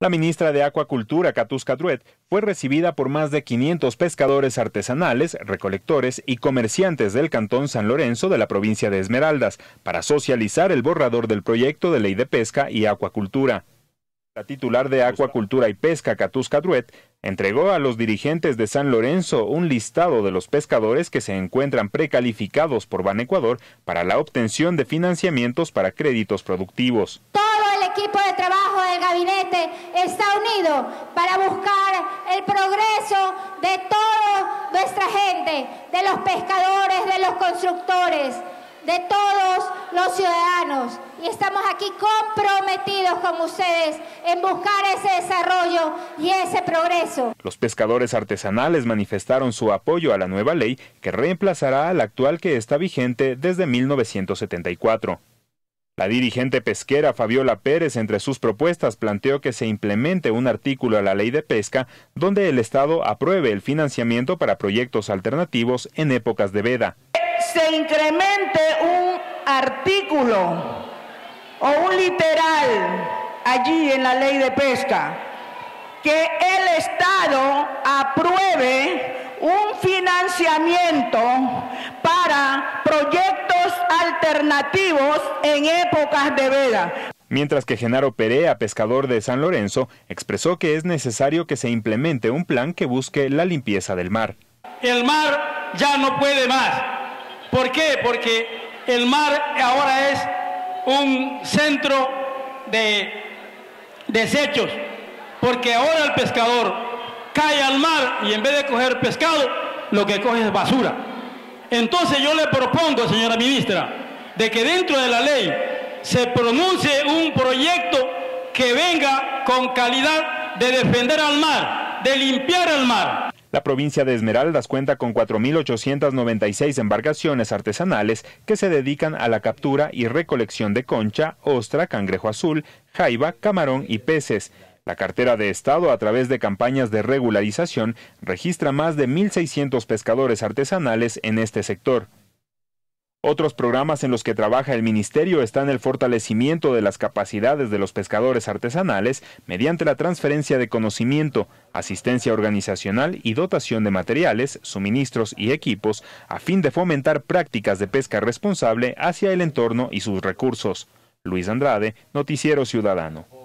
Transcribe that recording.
La ministra de Acuacultura, Catuska Druet, fue recibida por más de 500 pescadores artesanales, recolectores y comerciantes del Cantón San Lorenzo de la provincia de Esmeraldas para socializar el borrador del proyecto de ley de pesca y acuacultura. La titular de Acuacultura y Pesca, Catuska Druet, entregó a los dirigentes de San Lorenzo un listado de los pescadores que se encuentran precalificados por Ban Ecuador para la obtención de financiamientos para créditos productivos equipo de trabajo gabinete está unido para buscar el progreso de toda nuestra gente, de los pescadores, de los constructores, de todos los ciudadanos. Y estamos aquí comprometidos con ustedes en buscar ese desarrollo y ese progreso. Los pescadores artesanales manifestaron su apoyo a la nueva ley que reemplazará a la actual que está vigente desde 1974. La dirigente pesquera Fabiola Pérez entre sus propuestas planteó que se implemente un artículo a la ley de pesca donde el Estado apruebe el financiamiento para proyectos alternativos en épocas de veda. Se incremente un artículo o un literal allí en la ley de pesca que el Estado apruebe un financiamiento alternativos en épocas de veda. Mientras que Genaro Perea, pescador de San Lorenzo, expresó que es necesario que se implemente un plan que busque la limpieza del mar. El mar ya no puede más. ¿Por qué? Porque el mar ahora es un centro de desechos. Porque ahora el pescador cae al mar y en vez de coger pescado, lo que coge es basura. Entonces yo le propongo, señora ministra, de que dentro de la ley se pronuncie un proyecto que venga con calidad de defender al mar, de limpiar el mar. La provincia de Esmeraldas cuenta con 4.896 embarcaciones artesanales que se dedican a la captura y recolección de concha, ostra, cangrejo azul, jaiba, camarón y peces. La cartera de Estado, a través de campañas de regularización, registra más de 1.600 pescadores artesanales en este sector. Otros programas en los que trabaja el Ministerio están el fortalecimiento de las capacidades de los pescadores artesanales mediante la transferencia de conocimiento, asistencia organizacional y dotación de materiales, suministros y equipos a fin de fomentar prácticas de pesca responsable hacia el entorno y sus recursos. Luis Andrade, Noticiero Ciudadano.